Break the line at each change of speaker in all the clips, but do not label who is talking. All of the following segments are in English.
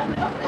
Yeah, no.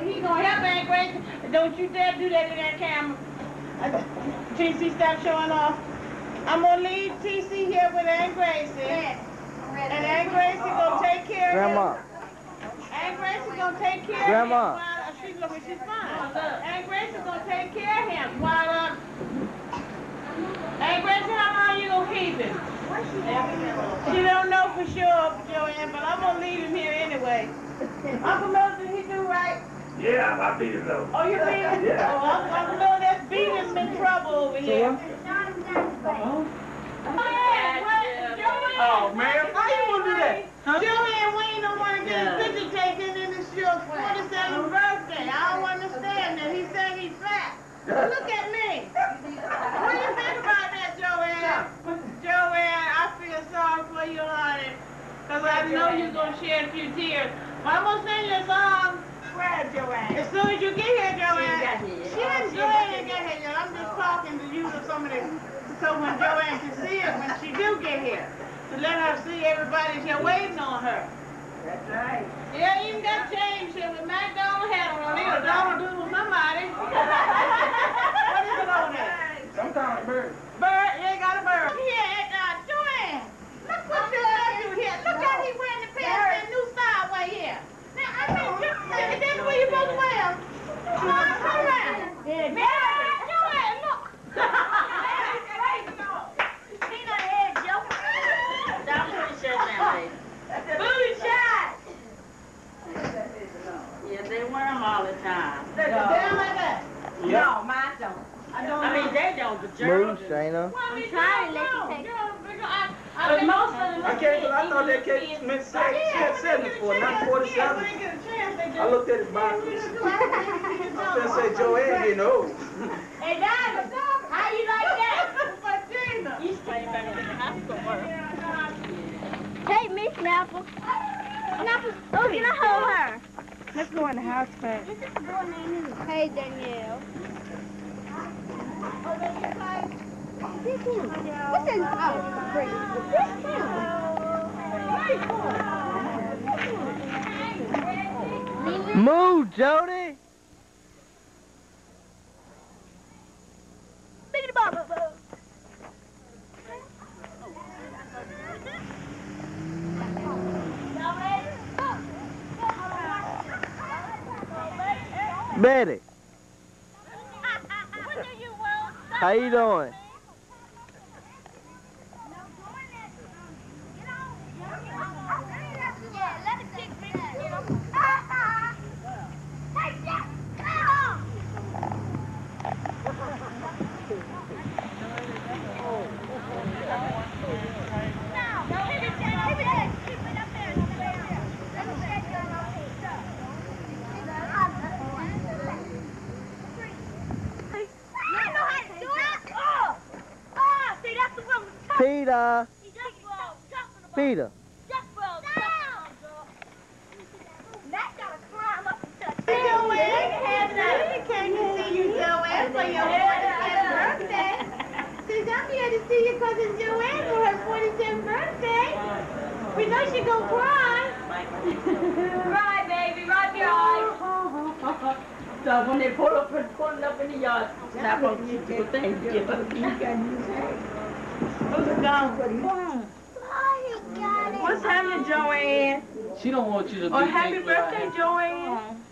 He, he gonna help Aunt Gracie. Don't you dare do that to that camera. Uh, TC, stop showing off. I'm gonna leave TC here with Aunt Gracie.
Yes.
And Aunt Gracie gonna take care of him.
Grandma,
Aunt Gracie gonna take care
Grandma.
of him. While, uh, she's looking, she's fine. Aunt Gracie gonna take care of him while, uh, Aunt Gracie, how long you gonna keep him? She don't know for sure, Joanne, but I'm gonna leave him here anyway. Uncle Milton, he do right?
Yeah, I beat it though.
Oh, you beat him?
Yeah.
Oh, Uncle Uncle that that's beating in trouble over here. Joanne, what- Joanne.
Oh, man, how you gonna do that? Huh?
Joanne Wayne don't wanna get a picture taken in this your 47th birthday. I don't understand that. He said he's fat. Look at me. What do you think about that, Joanne? Joanne, I feel sorry for you, honey. Cause I know you're gonna shed a few tears. But I'm gonna sing you a song.
Where, Joanne?
As soon as you get here, Joanne.
got here yet.
She didn't, Joanne didn't get here yet. I'm just talking to you to somebody, so when Joanne can see it when she do get here. To let her see everybody's here waiting on her.
That's right.
Yeah, even got James here with McDonald hat on. He a Donald Doodle somebody. what is it on there?
Some kind of bird.
Bird, yeah, got a bird. Here, and, uh, Joanne, look what you your nephew here. Look how he wearing the pants that new style way here. Now, I mean, just, is that the way you supposed to wear 'em? Come on, come around.
Yeah, 47.
I
looked at his body. I was going to say, Joanne getting old.
Hey, Dad, how you like that?
You stay back in the hospital.
Take me, Snapple. Snapple's, oh, can I hold her?
Let's go in the house first.
Hey, Danielle. What's this? Oh, great. What's this? What's this?
Move, Jody. Betty, how you doing? Peter, Peter.
Joanne, can you see you, Joanne, for your to see you because it's Joanne for her 47th birthday. We know she gonna cry.
Cry, baby, rub your eyes.
So when they pull up and pull up in the yard, snap on you do thank you.
Who's gone? What's happening, Joanne?
She don't want you to oh, do
Oh, happy
things
birthday,
her.
Joanne.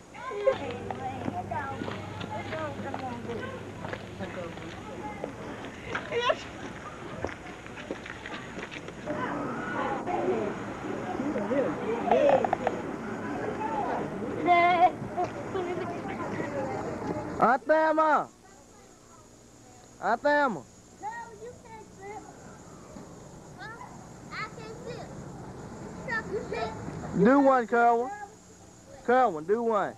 Aunt Thelma. Aunt Thelma. Do one, Kerwin. Kerwin, do one.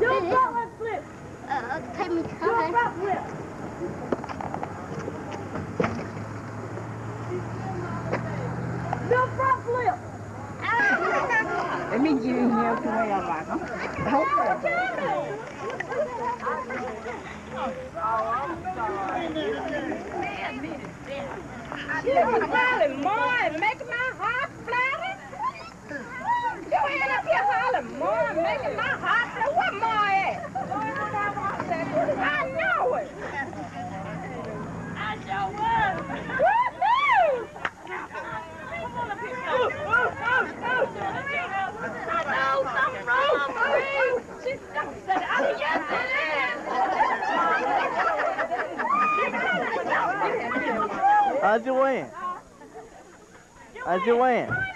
Don't go and flip. Uh, take me. Okay.
Yeah.
How's Joanne? You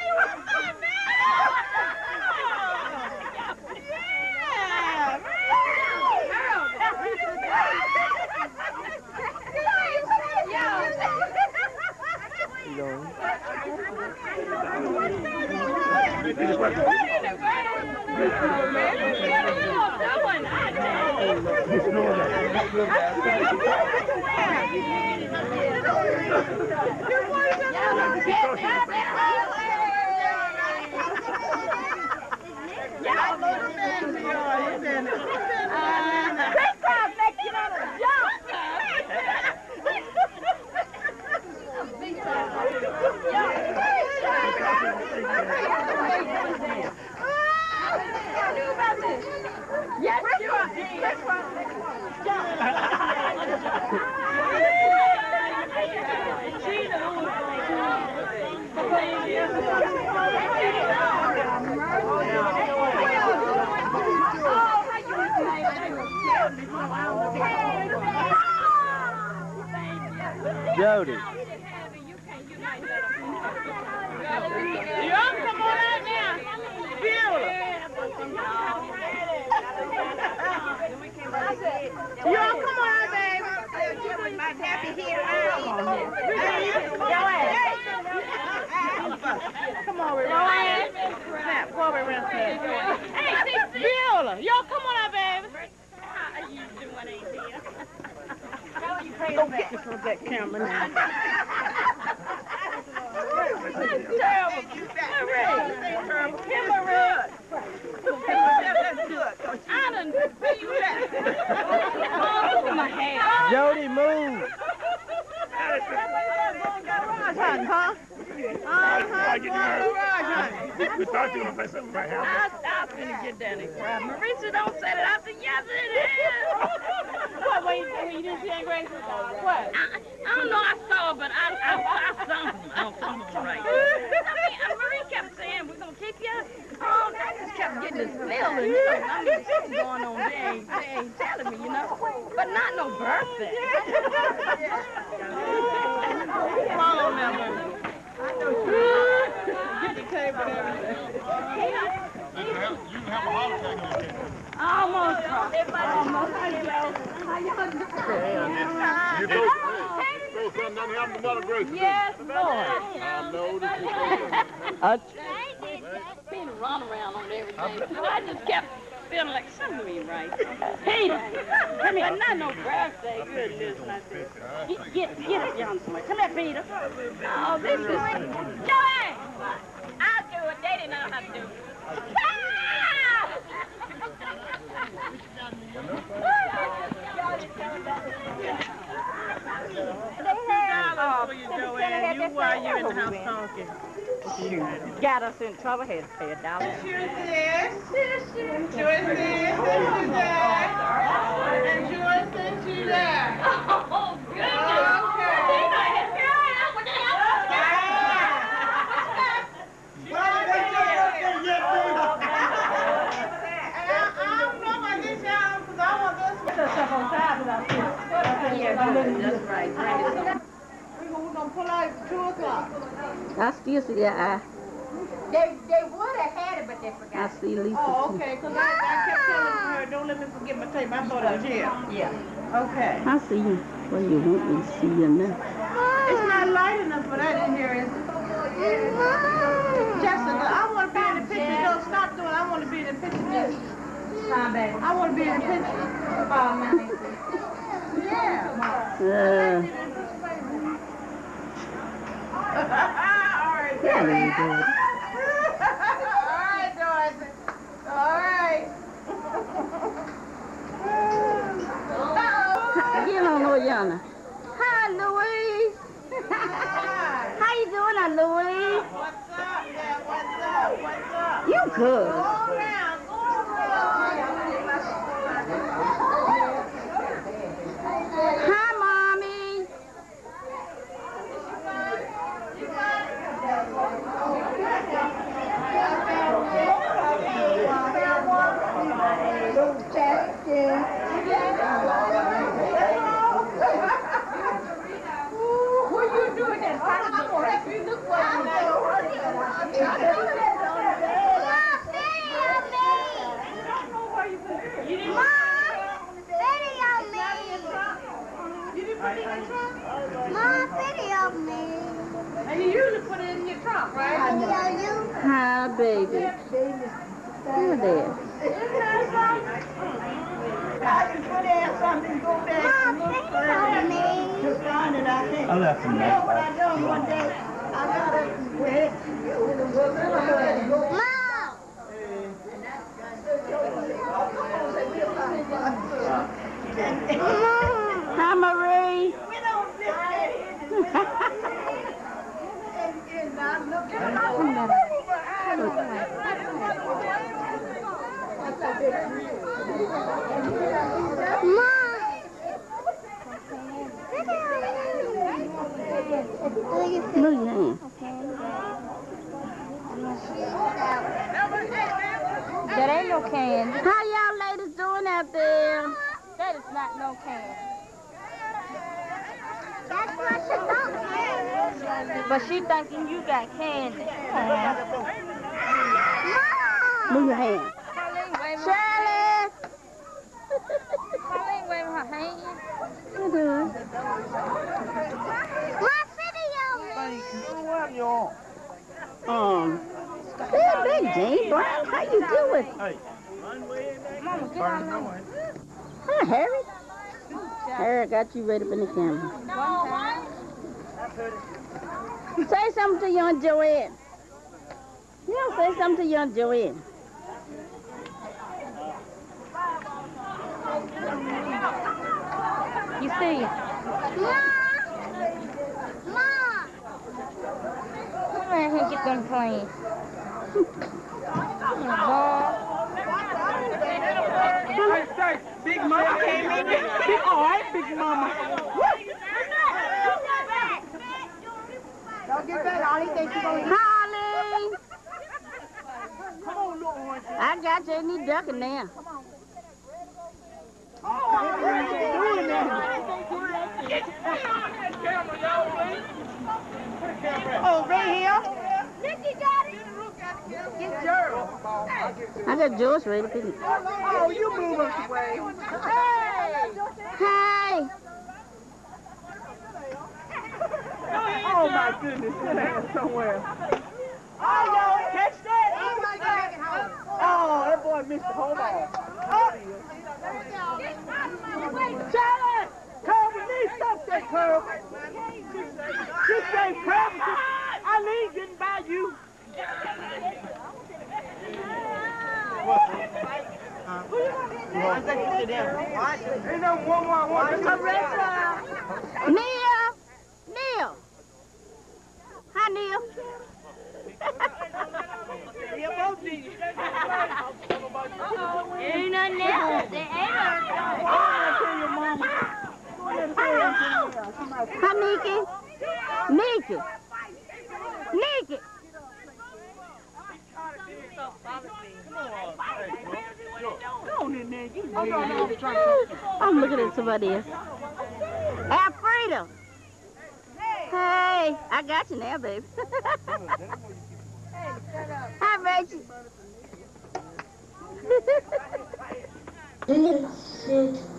Run. Snap, come on, we run. Hey, Beulah, y'all come on out, baby. Go get me from that camera now. That's terrible. Hillary. I done beat you my hand.
Jody, move.
Garage hunting, huh? Garage hunting.
We thought you were gonna say something right here.
I, I'm finna get down and cry. Marisa don't say that. I said, yes, it is.
What, when you, when you didn't see Aunt Grace? What?
I, I don't know. I saw, but I, I, I saw him. I don't think it was right. I mean, uh, Marie kept saying, we're going to keep you. Oh, I just kept getting this feeling. You know, I mean, something going on. They ain't, they ain't telling me, you know. But not no birthday.
Follow member.
Almost. Almost. How
You throw, hey, throw something here, I'm another grace.
Yes, Lord.
I know this is
Aunt,
Been run around on everything. I just kept feeling like something ain't right. Peter, come here. Not no birthday. Goodness, I said. Get, get, get up, young Come here, Peter. Oh, this is... Joey! They didn't know how
to do You why you in the house talking?
Shoot. Got us in trouble. Had to pay a dollar.
Shoot this. Shoot this. And Joyce and Judah.
Oh, goodness.
That's right.
We're gonna pull out at two o'clock.
I still see that eye.
They, they would have had it, but they forgot.
I see Lisa.
Oh, okay, cause I, I kept telling her, don't let me forget my tape. I thought it was here.
Yeah.
Okay.
I see you. Well, you want me to see you now.
It's not light enough for that in here, is it? Jessica, I wanna be in the picture. Don't stop doing, it. I wanna be in the picture, Jessica. I wanna be in the picture. Yeah.
Uh,
All right.
yeah, there you go.
All right, Dorothy. All right.
Get on, Louisiana. Hi, Louise. How you doing, Louise?
What's up? Yeah, what's up? What's up?
You good.
Go around, go around.
Hi, Mommy.
What you doing that? I'm gonna help you look for You didn't put it in your trunk? And you usually put it in your trunk, right?
Hi, baby. Here there.
I can put in something, go back and look for it. To find it, I think.
I left some
You know what I done one day? I got it, wait.
Hi, Marie.
We don't sit there. And, and I'm looking at
Move.
That ain't no candy.
How y'all ladies doing out there?
That is not no candy. But she thinking you got candy. Uh-huh.
Move your hand.
Colleen waving her hand.
You doing? Um, hey, Big Jane Brown, how you doing? Hey.
Mama, get on there.
Hi, Harry. Harry, I got you ready for the camera.
One time.
Say something to young Joanne. You know, say something to young Joanne.
You see? Come around here and get them clean.
Big Mama came in here. All right, Big Mama.
Don't get back. All he thinks you gonna
Holly. I got you. Ain't ducking there.
Oh, right here?
Got George ready for you.
Oh, you move us away.
Hey.
Oh my goodness, sit down somewhere.
Oh, yo, catch that. Oh, my God.
Oh, that boy missed the whole ball. Oh!
Charlie!
Curl, we need something, Curl. This ain't crap.
Neil! Neil! Hi, Neil.
ain't nothing else.
There ain't nothing
Hi, Nikki. Nikki. Nikki.
Come
on. Go on in there. You I'm trying to I'm looking at somebody else. Alfredo. Hey, I got you now, baby. Hi, Reggie. Let's sit.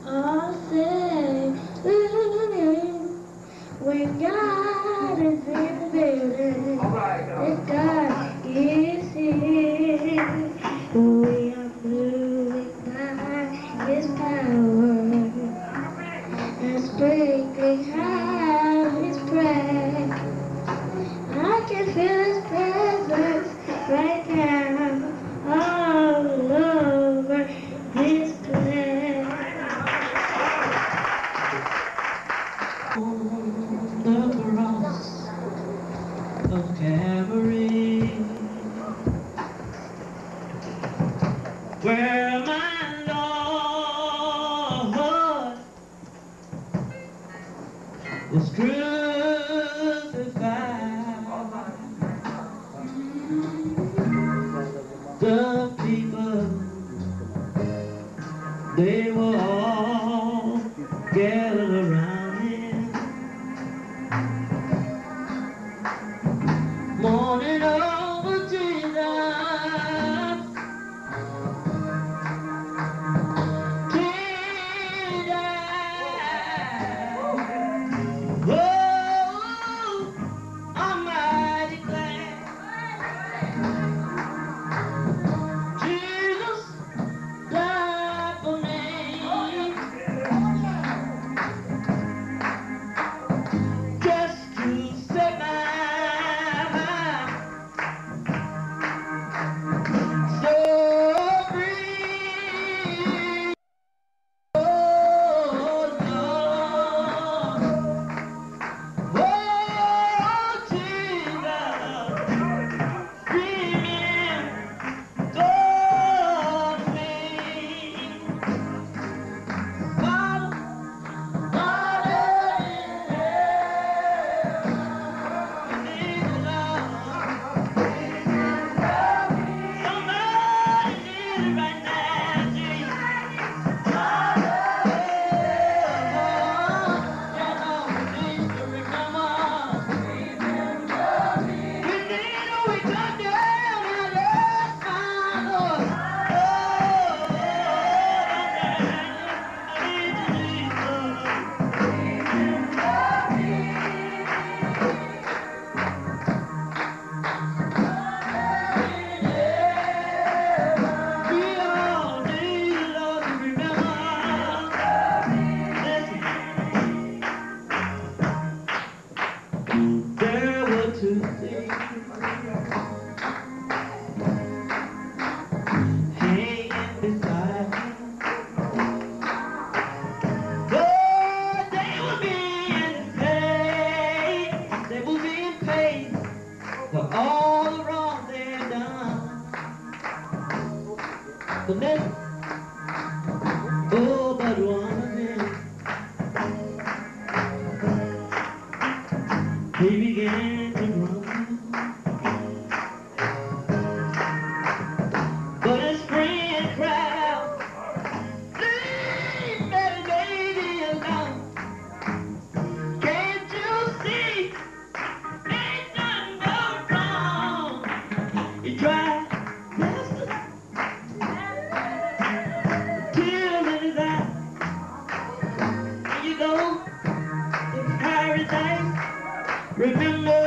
It's good. Remember